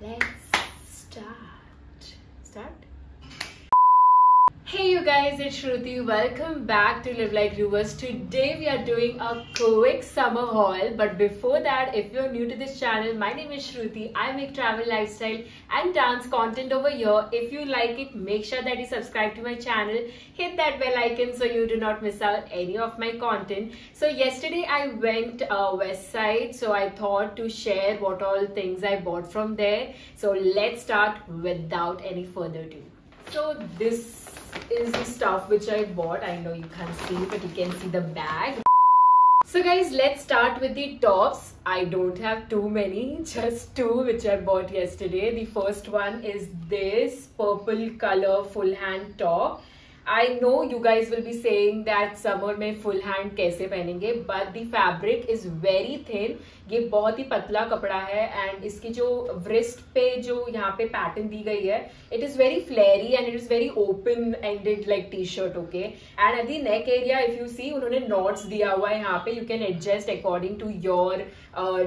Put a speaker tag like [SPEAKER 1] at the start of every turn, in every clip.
[SPEAKER 1] Let's start. Start. Guys, it's Shruti. Welcome back to Live Like Groovers. Today we are doing a quick summer haul. But before that, if you're new to this channel, my name is Shruti. I make travel, lifestyle and dance content over here. If you like it, make sure that you subscribe to my channel. Hit that bell icon so you do not miss out any of my content. So yesterday I went uh, Westside. So I thought to share what all things I bought from there. So let's start without any further ado. So this is the stuff which I bought. I know you can't see, but you can see the bag. So guys, let's start with the tops. I don't have too many, just two which I bought yesterday. The first one is this purple color full hand top. I know you guys will be saying that summer में full hand कैसे पहनेंगे but the fabric is very thin ये बहुत ही पतला कपड़ा है and इसकी जो व्रिस्ट पे जो यहाँ पे पैटर्न दी गई है it is very flary and it is very open ended like T shirt okay and at the neck area if you see उन्होंने नॉट्स दिया हुआ है यहाँ पे. You can adjust according to your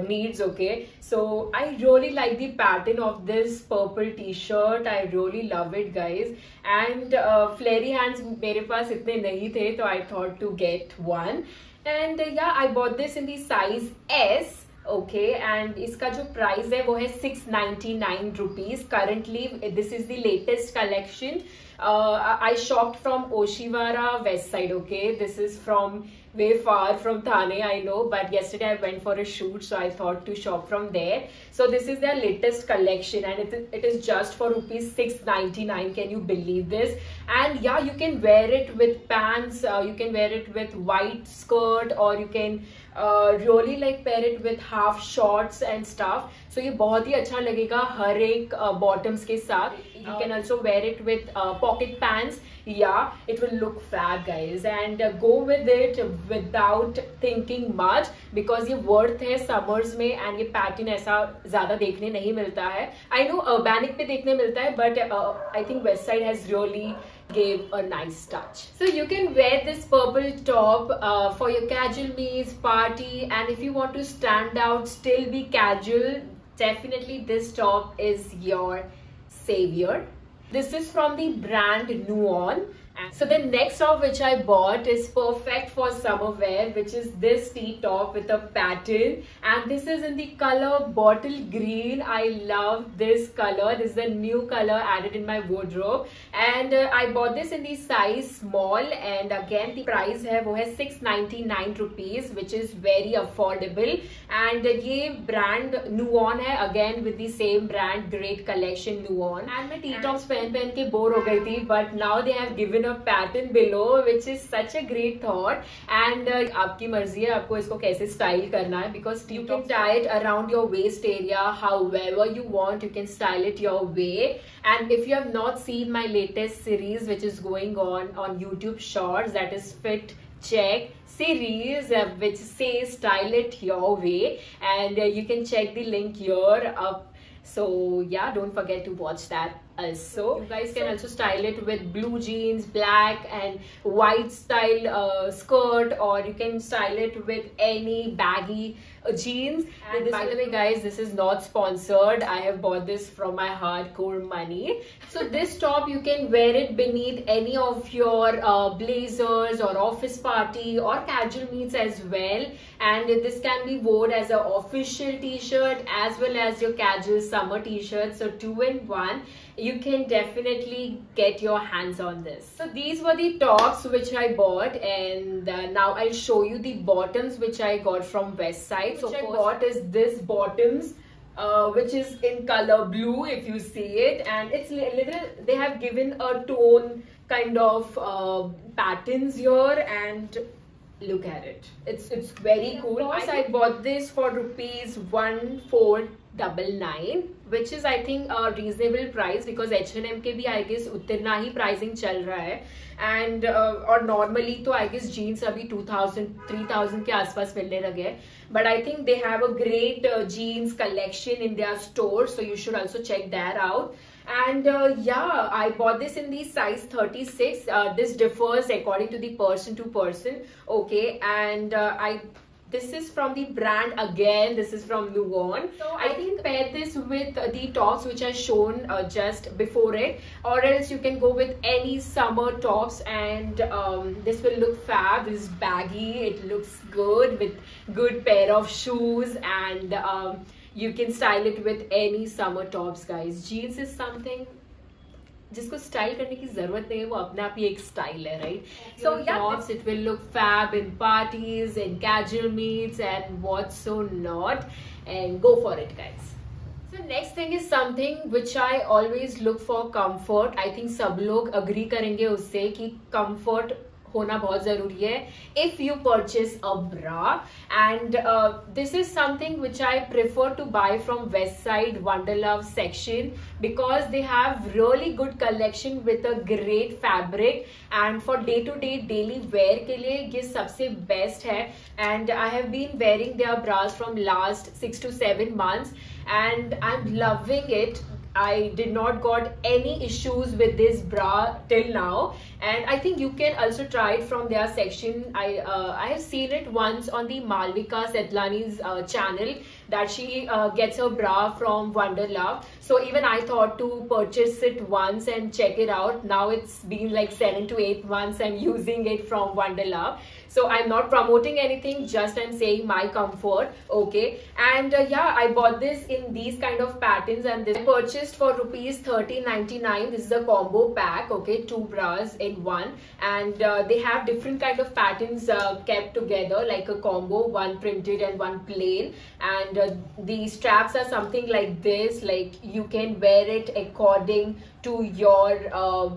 [SPEAKER 1] needs okay so I really like the pattern of this purple T shirt I really love it guys and flary hand hand मेरे पास इतने नहीं थे तो I thought to get one and yeah I bought this in the size S okay and इसका जो price है वो है six ninety nine rupees currently this is the latest collection uh, I shopped from Oshiwara Westside, okay? This is from way far from Thane, I know, but yesterday I went for a shoot, so I thought to shop from there. So this is their latest collection and it is, it is just for rupees 6.99. Can you believe this? And yeah, you can wear it with pants, uh, you can wear it with white skirt or you can uh, really like pair it with half shorts and stuff so ये बहुत ही अच्छा लगेगा हर एक bottoms uh, के साथ. You can also wear it with pocket pants या it will look fab guys and go with it without thinking much because ये worth है समर्स में एंड ये पैटर्न ऐसा ज़्यादा देखने नहीं मिलता है. आई नो अर्बैनिक पे देखने मिलता है but I think Westside has really gave a nice touch. So you can wear this purple top uh, for your casual meets, party and if you want to stand out, still be casual, definitely this top is your savior. This is from the brand Nuon so the next top which I bought is perfect for summer wear which is this tee top with a pattern and this is in the color bottle green. I love this color. This is a new color added in my wardrobe and uh, I bought this in the size small and again the price है वो है 699 rupees which is very affordable and ये brand Nuon है again with the same brand great collection Nuon and मैं tee tops पहन पहन के bore हो गई थी but now they have given a pattern below which is such a great thought and uh, आपकी मर्ज़ी है आपको इसको कैसे स्टाइल करना है because you can tie it around your waist area however you want you can style it your way and if you have not seen my latest series which is going on on YouTube shorts that is fit check series uh, which says style it your way and uh, you can check the link here up so yeah don't forget to watch that also. You guys can also style it with blue jeans black and white style uh, skirt or you can style it with any baggy jeans. And by the way guys this is not sponsored. I have bought this from my hardcore money. So this top you can wear it beneath any of your uh, blazers or office party or casual meets as well. And this can be worn as an official t-shirt as well as your casual summer t-shirt. So two in one. You can definitely get your hands on this. So these were the tops which I bought. And uh, now I'll show you the bottoms which I got from Westside which so I bought is this bottoms. Uh, which is in color blue if you see it. And it's a little they have given a tone kind of uh, patterns here and look at it. It's it's very cool. I, I bought this for rupees 140 double nine which is I think reasonable price because H N M के भी I guess उतना ही pricing चल रहा है. And uh, और normally तो I guess jeans अभी two thousand three thousand के आसपास मिलने लगे हैं. But I think they have a great jeans collection in their store so you should also check their out and yeah I bought this in in size thirty six this differs according to person to person okay and I this is from the brand again. This is from Nuon so I think pair this with the tops which are shown uh, just before it. Or else you can go with any summer tops and um, this will look fab. This is baggy. It looks good with good pair of shoes and um, you can style it with any summer tops guys. Jeans is something जिसको style करने की ज़रूरत नहीं है वो अपने आप ही एक स्टाइल है right so tops it will look fab in parties in casual meets and what so not and go for it guys so next thing is something which I always look for comfort I think सब लोग agree करेंगे उससे कि comfort होना बहुत ज़रूरी है if you purchase a bra and this is something which I prefer to buy from Westside Wonder Love section because they have really good collection with a great fabric and for day to day daily wear के लिए ये सबसे best है. And I have been wearing their bras from last six to seven months and I am loving it I did not got any issues with this bra till now and I think you can also try it from their section. I uh, I have seen it once on the Malvika Sitlani's uh, channel that she uh, gets her bra from Wunderlove. So even I thought to purchase it once and check it out. Now it's been like seven to eight months I'm using it from Wunderlove so i'm not promoting anything just i'm saying my comfort okay? And uh, yeah i bought this in these kind of patterns and this I purchased for rupees 13.99 this is a combo pack okay? Two bras in one. And uh, they have different kind of patterns uh, kept together like a combo one printed and one plain. And uh, the straps are something like this like you can wear it according to your uh,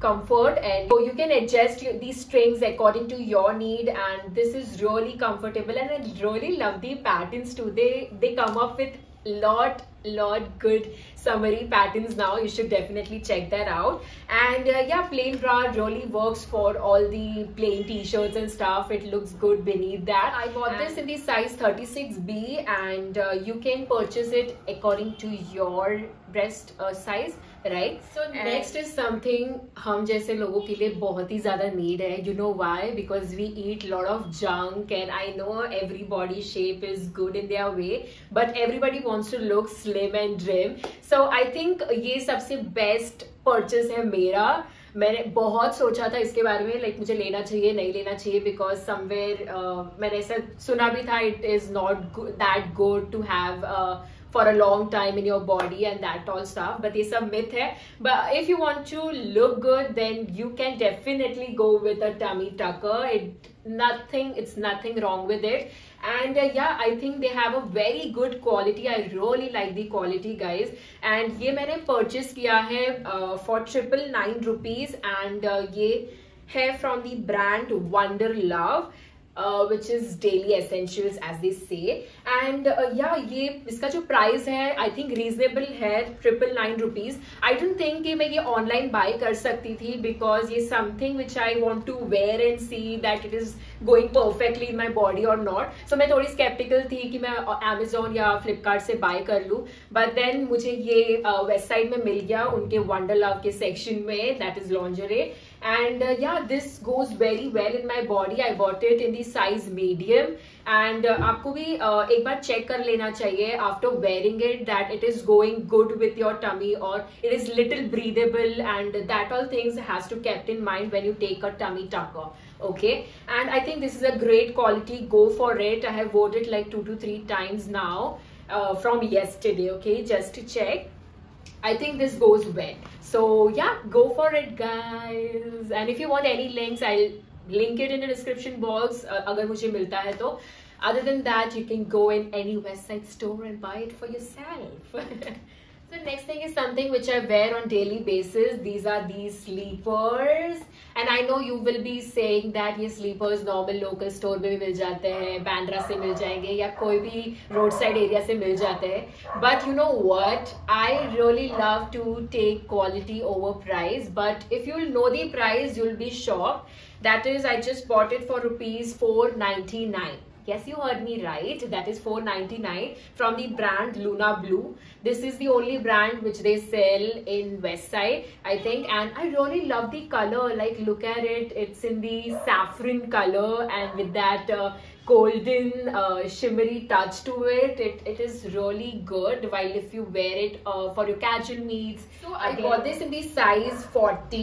[SPEAKER 1] comfort and so you can adjust these strings according to your need and this is really comfortable and I really love the patterns too. They they come up with lot lot good summery patterns now. You should definitely check that out. And uh, yeah plain bra really works for all the plain t-shirts and stuff. It looks good beneath that. I bought and this in the size 36b and uh, you can purchase it according to your breast uh, size right so next is something हम जैसे लोगों के लिए बहुत ही ज़्यादा need है। You know why because we eat lot of junk and I know every body shape is good in their way but everybody wants to look slim and trim so I think ये सबसे best purchase है मेरा। मैंने बहुत सोचा था इसके बारे में लाइक like, मुझे लेना चाहिए नहीं लेना चाहिए बिकॉज़ समवेयर uh, मैंने ऐसा सुना भी था it is not that good to have for a long time in your body and that all stuff but it's a myth hai. but if you want to look good then you can definitely go with a tummy tucker. It nothing it's nothing wrong with it. And uh, yeah i think they have a very good quality. I really like the quality guys. And ye maine purchase kiya hai uh, for triple nine rupees. And uh, ye from the brand Wunderlove which is daily essentials as they say and yeah ये इसका जो price है I think reasonable है triple nine rupees I don't think कि मैं ये online bye कर सकती थी बिकॉज़ ये something which I want to wear and see that it is going perfectly in my body और नॉट सो मैं थोड़ी स्केप्टिकल थी कि मैं अमेजोन या फ्लिपकार्ट से बाय कर लूँ. बट देन मुझे ये वेबसाइट में मिल गया उनके वंडर लव के सेक्शन में that is lingerie and yeah this goes very well in my body I bought it in the size medium and आपको भी uh, एक बार चेक कर लेना चाहिए after wearing it that it is going good with your tummy और it is little breathable and that all things has to kept in mind when you take a tummy tucker okay and i think this is a great quality go for it i have it like two to three times now uh, from yesterday okay just to check I think this goes well. So yeah, go for it guys. And if you want any links, I'll link it in the description box uh, agar mujhe milta hai to. Other than that, you can go in any Westside store and buy it for yourself. So next thing is something which I wear on daily basis. These are these sleepers. And I know you will be saying that ये sleepers normal local store में भी मिल जाते हैं बैंड्रा से मिल जाएंगे या कोई भी road side area से मिल जाते हैं But you know what? I really love to take quality over price. But if you'll know the price, you'll be shocked. That is, I just bought it for rupees 499 Yes, you heard me right. That is 4.99 from the brand Luna Blu. This is the only brand which they sell in Westside, I think. And I really love the color. Like, look at it. It's in the saffron color and with that uh, golden uh, shimmery touch to it. it it is really good while if you wear it uh, for your casual needs so i got this in the size 40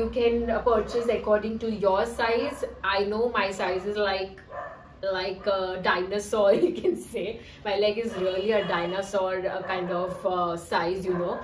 [SPEAKER 1] you can purchase according to your size i know my size is like like a dinosaur you can say. My leg is really a dinosaur uh, kind of uh, size you know.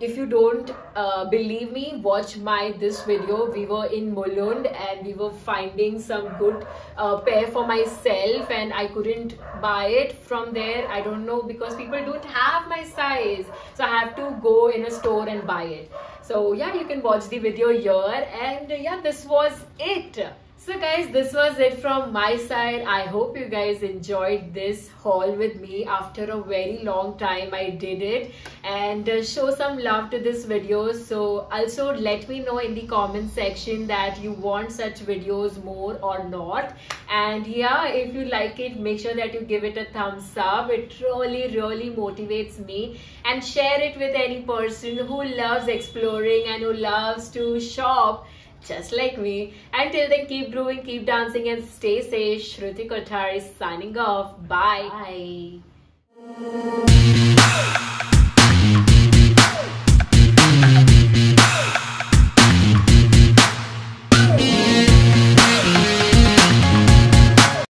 [SPEAKER 1] If you don't uh, believe me watch my this video. We were in Mulund and we were finding some good uh, pair for myself and I couldn't buy it from there. I don't know because people don't have my size. So I have to go in a store and buy it. So yeah you can watch the video here. And yeah this was it so guys, this was it from my side. I hope you guys enjoyed this haul with me. After a very long time, I did it and uh, show some love to this video. So also let me know in the comment section that you want such videos more or not. And yeah, if you like it, make sure that you give it a thumbs up. It really, really motivates me. And share it with any person who loves exploring and who loves to shop just like me. Until then, keep brewing, keep dancing, and stay safe. Shruti Kothari signing off. Bye. Bye.